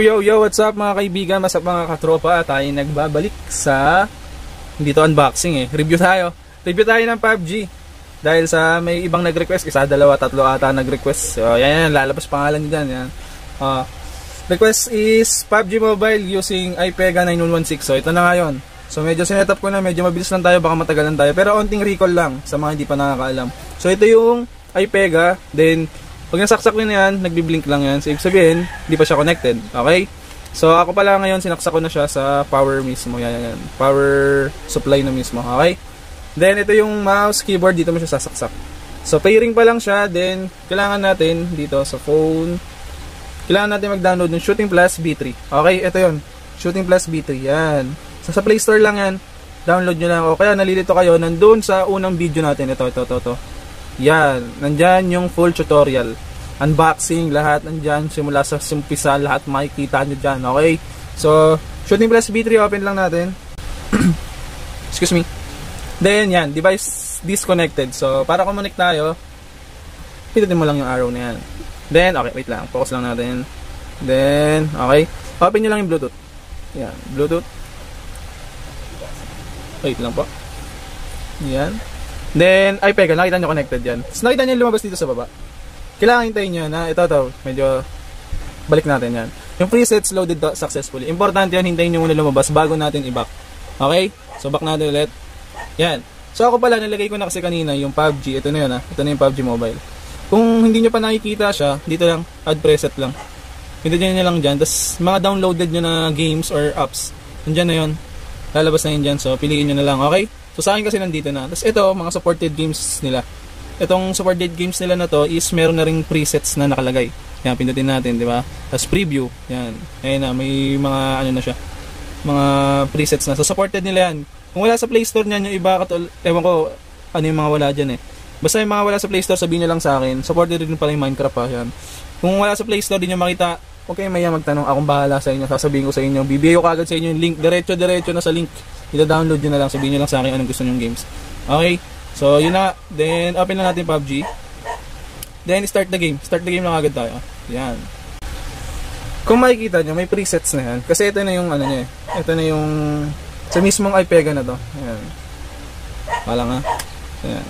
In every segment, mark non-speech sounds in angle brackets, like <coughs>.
Yo, yo, what's up mga kaibigan, up mga katropa? Tayo nagbabalik sa Hindi to unboxing eh, review tayo. Review tayo ng PUBG Dahil sa may ibang nag-request, isa, dalawa, tatlo ata nag-request. So yan, yan, lalabas pangalan dyan yan. Uh, Request is PUBG Mobile using iPega 9116 So ito na nga So medyo sinetup ko na, medyo mabilis lang tayo, baka matagalan tayo. Pero onting recall lang sa mga hindi pa nakakaalam. So ito yung iPega, then pag nasaksak nyo na yan, nagbi-blink lang yan. So, ibig sabihin, hindi pa siya connected. Okay? So, ako pala ngayon, sinaksak ko na siya sa power mismo. Yan, yan, yan. Power supply na mismo. Okay? Then, ito yung mouse, keyboard. Dito mo siya sasaksak. So, pairing pa lang siya. Then, kailangan natin dito sa phone. Kailangan natin mag-download ng Shooting Plus B3. Okay? Ito yon Shooting Plus B3. Yan. So, sa Play Store lang yan. Download nyo lang. O kaya, nalilito kayo. Nandun sa unang video natin. Ito, ito, ito, ito. Yan, nandyan yung full tutorial. Unboxing, lahat nandyan. Simula sa umpisa, lahat makikita nyo dyan. Okay? So, Shooting Plus B3, open lang natin. <clears throat> Excuse me. Then, yan, device disconnected. So, para connect tayo, pindutin mo lang yung arrow na yan. Then, okay, wait lang. Focus lang natin. Then, okay. Open nyo lang yung Bluetooth. Yan, Bluetooth. Wait lang po. Yan. Then, ay pega, nakita nyo connected yan. So, nakita nyo lumabas dito sa baba. Kailangan hintayin nyo na, ito, ito, medyo, balik natin yan. Yung presets loaded successfully. Importante yan, hintayin nyo muna lumabas bago natin i-back. Okay? So, back natin ulit. Yan. So, ako pala, nalagay ko na kasi kanina yung PUBG. Ito na yun, ha. Ito na yung PUBG Mobile. Kung hindi nyo pa nakikita siya, dito lang, add preset lang. Pindutin nyo lang dyan. Tapos, mga downloaded nyo na games or apps, nandyan na yun. Lalabas na yun dyan. So, piliin nyo na lang. Okay? So sa akin kasi nandito na. Tapos ito, mga supported games nila. Itong supported games nila na to is meron na ring presets na nakalagay. Yan, pindutin natin, di ba? Tapos preview. Yan. Ayun na, may mga ano na siya. Mga presets na. So supported nila yan. Kung wala sa Play Store niyan, yung iba katul ewan ko ano yung mga wala diyan eh. Basta yung mga wala sa Play Store, sabihin niyo lang sa akin. Supported rin pala yung Minecraft pa yan. Kung wala sa Play Store, din niyo makita okay, maya magtanong, akong bahala sa inyo, sasabihin ko sa inyo, bibigay ko kagad sa inyo yung link, diretso-diretso na sa link, ita-download nyo na lang, sabihin nyo lang sa akin anong gusto nyong games. Okay, so yun na, then open na natin PUBG, then start the game, start the game lang agad tayo, yan. Kung makikita nyo, may presets na yan, kasi ito na yung ano niya, eh. ito na yung, sa mismong iPega na to, ayan, wala nga, ayan.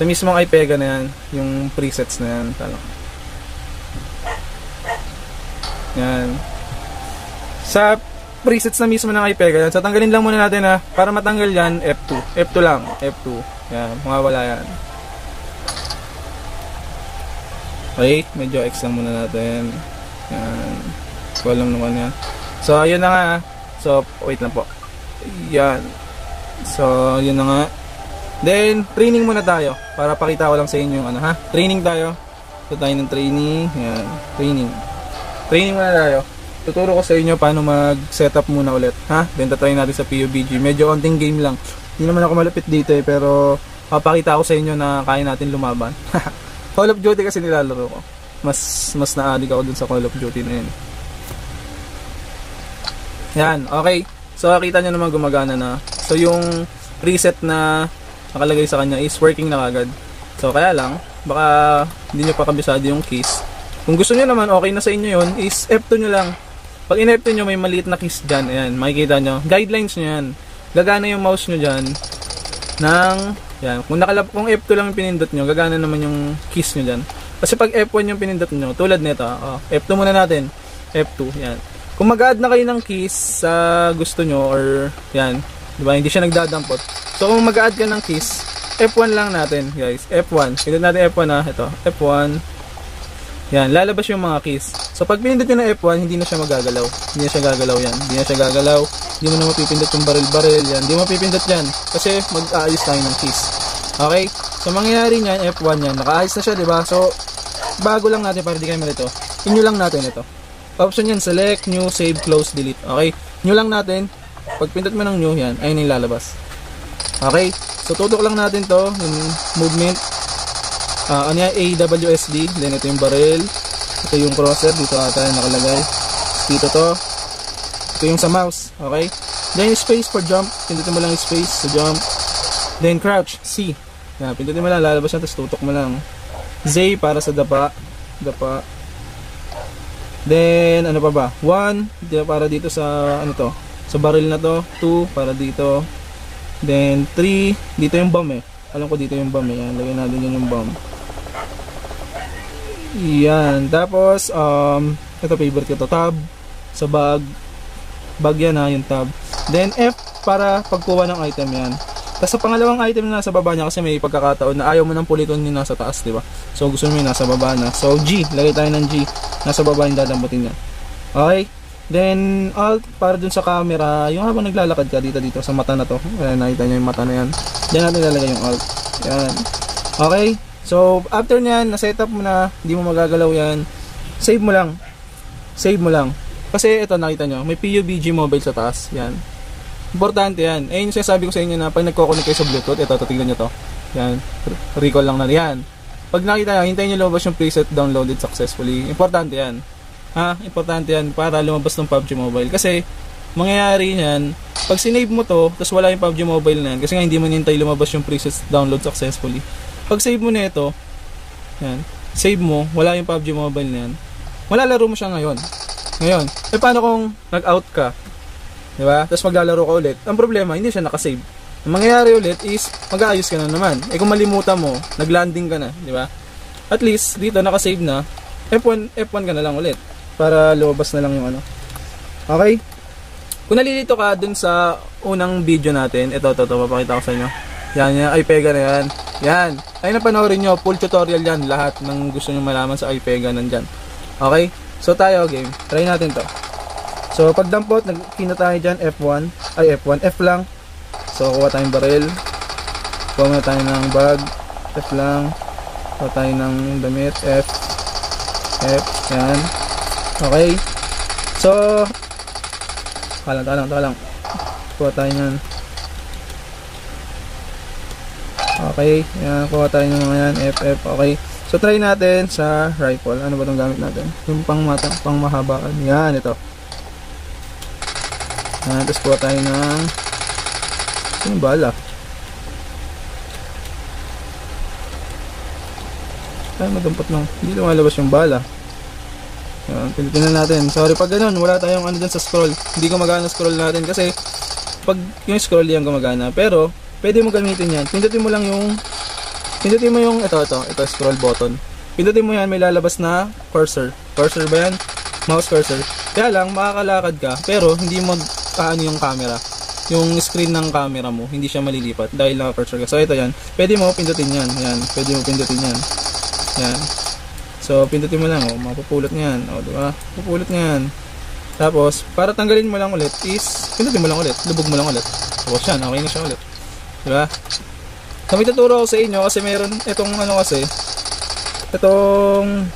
Sa mismong iPega na yan, yung presets na yan, talang. Yan. Sa presets na mismo ng iPega yan. So, tanggalin lang muna natin ha. Para matanggal yan, F2. F2 lang. F2. Yan. Mawawala yan. Wait. Medyo X lang muna natin. Yan. Walang naman yan. So, ayun na nga. So, wait lang po. Yan. So, yun na nga. Then, training muna tayo. Para pakita ko lang sa inyo yung ano ha. Training tayo. Ito tayo ng training. Yan. Training. Training muna tayo. Tuturo ko sa inyo paano mag-setup muna ulit. Ha? Then tatry natin sa PUBG. Medyo onting game lang. Hindi naman ako malapit dito eh. Pero papakita ko sa inyo na kaya natin lumaban. <laughs> Call of Duty kasi nilalaro ko. Mas mas na-addict ako dun sa Call of Duty na yun. Yan. Okay. So nakita nyo naman gumagana na. So yung preset na nakalagay sa kanya is working na agad. So kaya lang, baka hindi nyo pa kabisado yung keys. Kung gusto niyo naman, okay na sa inyo yon is F2 nyo lang. Pag in-F2 nyo, may maliit na keys dyan. Ayan, makikita nyo. Guidelines nyo yan. Gagana yung mouse nyo dyan ng, yan. Kung, nakalap, kung F2 lang yung pinindot nyo, gagana naman yung keys nyo dyan. Kasi pag F1 yung pinindot nyo, tulad nito, oh, F2 muna natin. F2, yan. Kung mag-add na kayo ng keys sa gusto nyo, or, yan, di ba, hindi siya nagdadampot. So, kung mag-add ka ng keys, F1 lang natin, guys. F1. Pindot natin F1 na, ito. F1. Yan, lalabas yung mga keys. So pag pinindot nyo na F1, hindi na siya magagalaw. Hindi na siya gagalaw yan. Hindi na siya gagalaw. Hindi mo na mapipindot yung baril-baril yan. Hindi mo mapipindot yan. Kasi mag-aayos tayo ng keys. Okay? So mangyayari niyan, F1 yan. Nakaayos na siya, di ba? So, bago lang natin para di kayo malito. Inyo lang natin ito. Option yan, select, new, save, close, delete. Okay? New lang natin. Pag pindot mo ng new, yan, ayun yung lalabas. Okay? So, tutok lang natin to, yung movement uh, ano yan, AWSD then ito yung barrel. Ito yung crosser. Dito ata nakalagay. Dito to. Ito yung sa mouse. Okay? Then space for jump. Pindutin mo lang yung space sa jump. Then crouch. C. Yan, pindutin mo lang. Lalabas na tapos tutok mo lang. Z para sa dapa. Dapa. Then, ano pa ba? 1, para dito sa, ano to, sa barrel na to. 2, para dito. Then, 3, dito yung bomb eh. Alam ko dito yung bomb eh. Yan, lagyan natin yun yung bomb. Yan. Tapos, um, ito favorite ko to. Tab. Sa bag. Bag yan ha, yung tab. Then, F para pagkuha ng item yan. Tapos sa pangalawang item na nasa baba niya kasi may pagkakataon na ayaw mo ng puliton yung nasa taas, di ba? So gusto mo yung nasa baba na. So G, lagay tayo ng G. Nasa baba yung dadamputin niya. Okay? Then alt para dun sa camera, yung habang naglalakad ka dito dito sa mata na to. Ayan, nakita niyo yung mata na yan. Diyan natin lalagay yung alt. Yan. Okay? So after niyan, na setup mo na, hindi mo magagalaw yan. Save mo lang. Save mo lang. Kasi ito nakita nyo, may PUBG mobile sa taas. Yan. Importante yan. Eh, yung sinasabi ko sa inyo na pag nagko-connect kayo sa Bluetooth, ito, tignan nyo to. Yan. Recall lang na yan. Pag nakita nyo, hintayin nyo lumabas yung preset downloaded successfully. Importante yan. Ha? Importante yan para lumabas ng PUBG Mobile. Kasi, mangyayari yan, pag sinave mo to, tapos wala yung PUBG Mobile na yan, kasi nga hindi mo nintay lumabas yung preset download successfully. Pag save mo na ito, yan, save mo, wala yung PUBG Mobile na yan, malalaro mo siya ngayon. Ngayon, eh paano kung nag-out ka? Di ba? Tapos maglalaro ka ulit. Ang problema, hindi siya nakasave. Ang mangyayari ulit is, mag-aayos ka na naman. Eh kung malimutan mo, nag-landing ka na, di ba? At least, dito nakasave na, F1, F1 ka na lang ulit. Para lumabas na lang yung ano. Okay? Kung nalilito ka dun sa unang video natin, ito, ito, ito, papakita ko sa inyo. Yan, yan, iPega na yan. Yan. Ay, napanoorin nyo, full tutorial yan. Lahat ng gusto nyo malaman sa iPega nandyan. Okay? So, tayo, game. Try natin to. So, pag dampot, nagkina tayo dyan, F1. Ay, F1. F lang. So, kuha tayong baril. Kuha tayo ng bag. F lang. Kuha tayo ng damit. F. F. Yan. Okay. So, talang, talang, talang. Kuha tayo yan. Okay. Yan. Kuha tayo ng mga yan. F, F. Okay. So, try natin sa rifle. Ano ba itong gamit natin? Yung pang, mata, pang mahabaan. Yan, ito. Ah, tapos kuha tayo ng yung bala. Ay, madampot lang. Hindi lumalabas yung bala. Yan, pilitin natin. Sorry, pag ganun, wala tayong ano dyan sa scroll. Hindi gumagana scroll natin kasi pag yung scroll yan gumagana. Pero, pwede mo gamitin yan. Pindutin mo lang yung pindutin mo yung ito, ito, ito, scroll button. Pindutin mo yan, may lalabas na cursor. Cursor ba yan? Mouse cursor. Kaya lang, makakalakad ka, pero hindi mo kaano yung camera. Yung screen ng camera mo hindi siya malilipat dahil naka-cursor ka. So ito yan. Pwede mo pindutin yan. Yan pwede mo pindutin yan. Yan. So pindutin mo lang oh mapupulot niyan oh di ba? Pupulot niyan tapos para tanggalin mo lang ulit is pindutin mo lang ulit. Lubog mo lang ulit. Tapos yan okay na siya ulit di ba so may tuturo ako sa inyo kasi meron itong ano kasi itong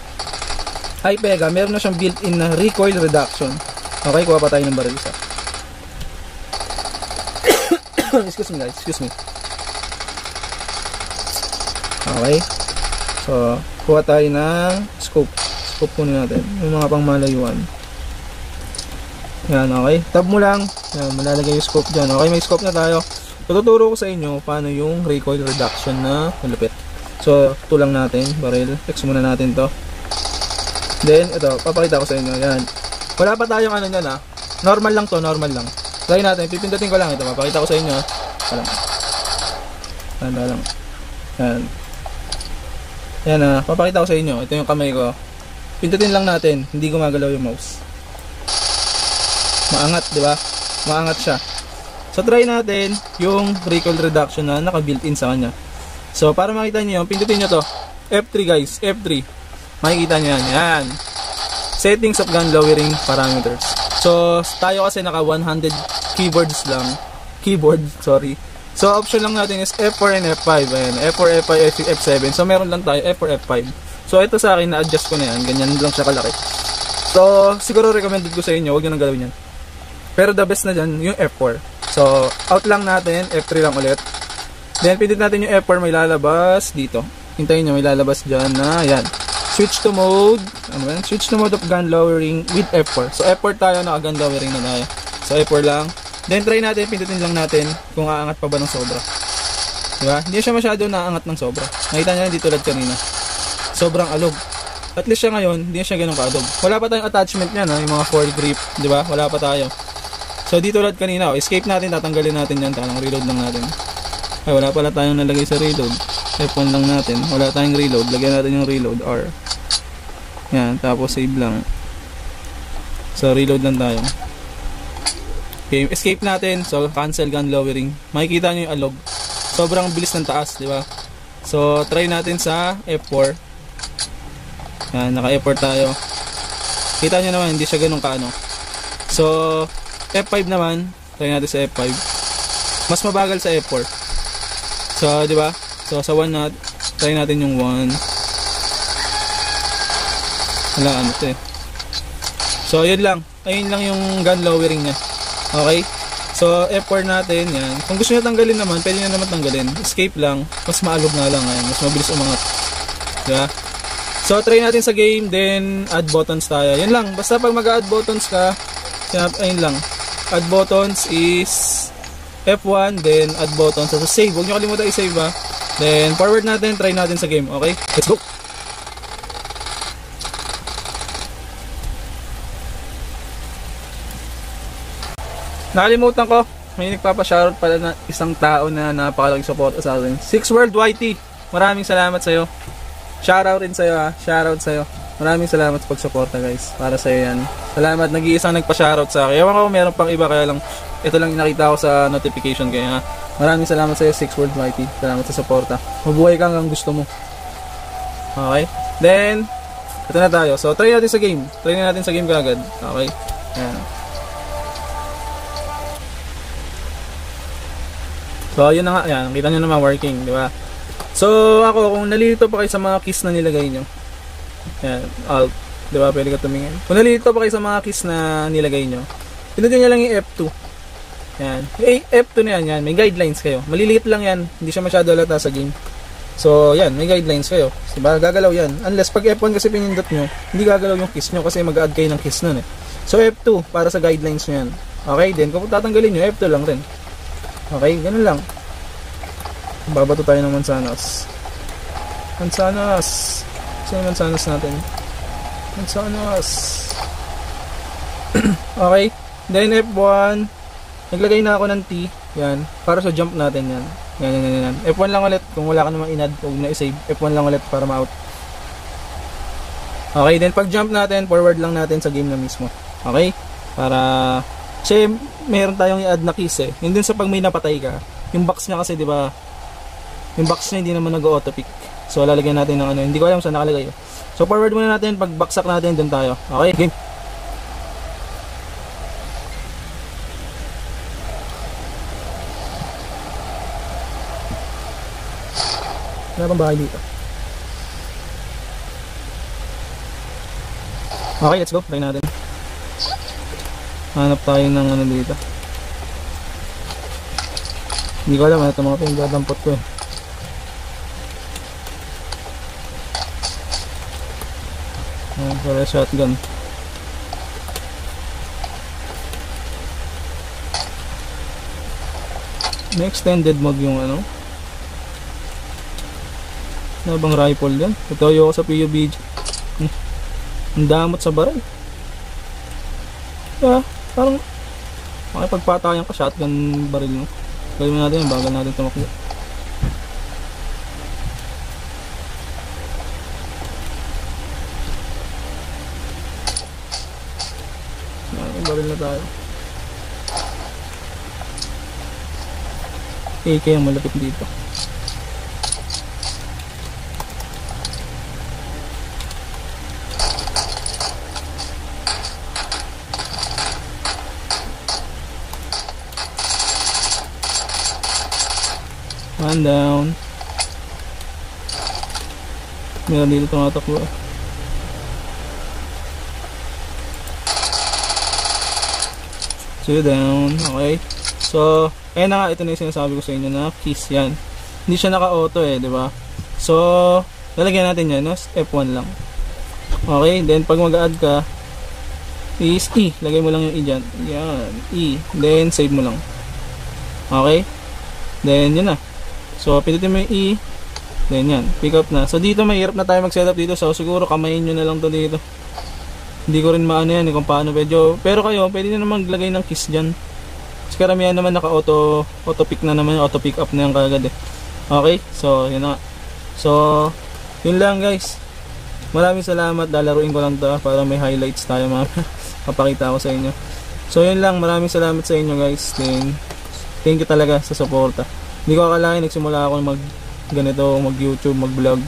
iPega meron na siyang built-in na recoil reduction okay kuha pa tayo ng baril isa <coughs> excuse me guys, excuse me. Okay. So, kuha tayo ng scope. Scope kunin natin. Yung mga pangmalayuan. Yan, okay. Tab mo lang. Yan, malalagay yung scope dyan. Okay, may scope na tayo. Tututuro ko sa inyo paano yung recoil reduction na malupit. So, ito lang natin. Barrel. X muna natin to. Then, ito. Papakita ko sa inyo. Yan. Wala pa tayong ano yan ha. Normal lang to. Normal lang. Try natin. Pipindutin ko lang ito. Mapakita ko sa inyo. Alam. Tanda lang. Yan. Yan ah. Papakita ko sa inyo. Ito yung kamay ko. Pindutin lang natin. Hindi gumagalaw yung mouse. Maangat, di ba? Maangat siya. So try natin yung recoil reduction na naka-built-in sa kanya. So para makita niyo, pindutin niyo to. F3 guys, F3. Makikita niyo yan. Yan. Settings of gun lowering parameters. So tayo kasi naka 100 keyboards lang. Keyboard, sorry. So option lang natin is F4 and F5. Ayan, F4, F5, F7. So meron lang tayo F4, F5. So ito sa akin na-adjust ko na yan. Ganyan lang siya kalaki. So siguro recommended ko sa inyo, huwag niyo nang galawin yan. Pero the best na dyan, yung F4. So, out lang natin, F3 lang ulit. Then, pindit natin yung F4, may lalabas dito. Hintayin nyo, may lalabas dyan na, yan. Switch to mode, ano yan? Switch to mode of gun lowering with F4. So, F4 tayo, naka-gun lowering na tayo. So, F4 lang. Then, try natin, pindutin lang natin kung aangat pa ba ng sobra. Diba? Hindi siya masyado naangat ng sobra. Nakita nyo, hindi tulad kanina. Sobrang alog. at least siya ngayon, hindi siya ganun kaadog. Wala pa tayong attachment niyan, ha? yung mga foregrip, di ba? Wala pa tayo. So, dito ulit kanina, oh, escape natin, tatanggalin natin yan, talang reload lang natin. Ay, wala pala tayong nalagay sa reload. F1 lang natin. Wala tayong reload. Lagyan natin yung reload, R. Yan, tapos save lang. So, reload lang tayo. Okay, escape natin. So, cancel gun lowering. Makikita nyo yung alog. Sobrang bilis ng taas, di ba? So, try natin sa F4. Yan, naka F4 tayo. Kita nyo naman, hindi siya ganun kaano. So, F5 naman. Try natin sa F5. Mas mabagal sa F4. So, di ba? So, sa 1 na, try natin yung 1. Wala, ano to eh. So, yun lang. Ayun lang yung gun lowering niya. Okay? So, F4 natin, yan. Kung gusto niyo tanggalin naman, pwede niyo naman tanggalin. Escape lang. Mas maalog nga lang, ngayon. Mas mabilis umangat. Diba? So, try natin sa game, then add buttons tayo. Yun lang. Basta pag mag-add buttons ka, ayun lang. Add buttons is F1, then add buttons. So, save. Huwag niyo kalimutan i-save ha. Then, forward natin, try natin sa game. Okay? Let's go! Nakalimutan ko, may nagpapa-shoutout pala na isang tao na napakalaking support sa akin. Six World YT, maraming salamat sa'yo. Shoutout rin sa'yo ha, shoutout sa'yo. Maraming salamat sa pagsuporta guys, para sa'yo yan. Salamat, nag-iisang nagpa-shoutout sa akin. Ewan ko meron pang iba kaya lang, ito lang nakita ko sa notification kaya. Maraming salamat sa'yo, Six World YT. Salamat sa suporta. Mabuhay ka hanggang gusto mo. Okay? Then, ito na tayo. So, try natin sa game. Try na natin sa game kagad. Okay? Ayan. So, yun na nga. Yan, kita nyo naman working, di ba? So, ako, kung nalilito pa kayo sa mga keys na nilagay nyo, yan, alt, di ba? Pwede ka tumingin. Kung nalilito pa kayo sa mga keys na nilagay nyo, pinundin nyo lang yung F2. Yan. Eh, F2 na yan, yan. May guidelines kayo. Maliliit lang yan. Hindi siya masyado halata sa game. So, yan. May guidelines kayo. Diba? Gagalaw yan. Unless pag F1 kasi pinindot nyo, hindi gagalaw yung keys nyo kasi mag-add kayo ng keys nun eh. So, F2 para sa guidelines nyo yan. Okay, then kung tatanggalin nyo, F2 lang rin. Okay, ganun lang. Babato tayo ng mansanas. Mansanas. Saan yung mansanas natin? Mansanas. <clears throat> okay. Then F1. Naglagay na ako ng T. Yan. Para sa jump natin yan. Yan, yan, yan, yan. F1 lang ulit. Kung wala ka namang inad, huwag na i-save. F1 lang ulit para ma-out. Okay, then pag jump natin, forward lang natin sa game na mismo. Okay? Para kasi meron tayong i-add na keys eh. Yung dun sa pag may napatay ka, yung box niya kasi 'di ba? Yung box niya hindi naman nag-auto pick. So lalagyan natin ng ano, hindi ko alam saan nakalagay. So forward muna natin, pag baksak natin dun tayo. Okay, game. Wala bang bahay dito? Okay, let's go. Try natin. Hanap tayo ng ano dito. Hindi ko alam ano itong mga pinagdadampot ko eh. Ayan, para shotgun. May extended mag yung ano. Ano bang rifle yan? Tutoyo ako sa PUBG. Hmm. Ang damot sa baril. Yeah, parang makipagpatayan ka shotgun baril mo. Gawin natin yung bagal natin tumakbo. Yan, baril na tayo. AK ang malapit dito. One down. Meron dito tumatakbo. Two down. Okay. So, ayun na nga, ito na yung sinasabi ko sa inyo na keys yan. Hindi siya naka-auto eh, di ba? So, lalagyan natin yan, no? F1 lang. Okay, then pag mag-add ka, is E. Lagay mo lang yung E dyan. Yan, E. Then, save mo lang. Okay? Then, yun na. So, pindutin mo yung E. Then yan, pick up na. So dito mahirap na tayo mag-setup dito. So siguro kamayin nyo na lang to dito. Hindi ko rin maano yan eh, kung paano medyo. Pero kayo, pwede nyo naman maglagay ng keys dyan. Kasi karamihan naman naka auto, auto pick na naman, auto pick up na yan kagad eh. Okay, so yun na. So, yun lang guys. Maraming salamat, dalaruin ko lang to ah, para may highlights tayo mga <laughs> papakita ko sa inyo. So yun lang, maraming salamat sa inyo guys. Then, thank you talaga sa suporta. Hindi ko akalain, nagsimula ako mag ganito, mag YouTube, mag vlog.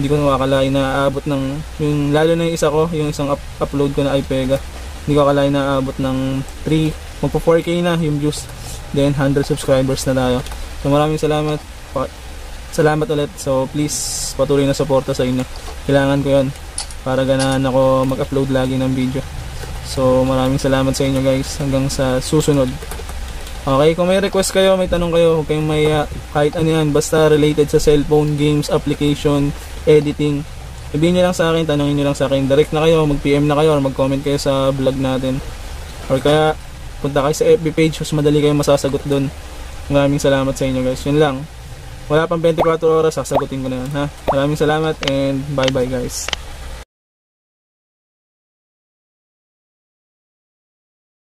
Hindi ko nakakalain na aabot ng, yung, lalo na yung isa ko, yung isang up, upload ko na iPega. Hindi ko akalain na aabot ng 3, magpo 4K na yung views. Then 100 subscribers na tayo. So maraming salamat. Pa- salamat ulit. So please patuloy na suporta sa inyo. Kailangan ko 'yon para ganahan ako mag-upload lagi ng video. So maraming salamat sa inyo guys hanggang sa susunod. Okay, kung may request kayo, may tanong kayo, huwag kayong maya, kahit ano yan, basta related sa cellphone, games, application, editing. Sabihin nyo lang sa akin, tanongin nyo lang sa akin. Direct na kayo, mag-PM na kayo, or mag-comment kayo sa vlog natin. Or kaya, punta kayo sa FB page, mas madali kayong masasagot doon. Maraming salamat sa inyo guys. Yun lang. Wala pang 24 oras, sasagutin ko na yan ha. Maraming salamat and bye bye guys.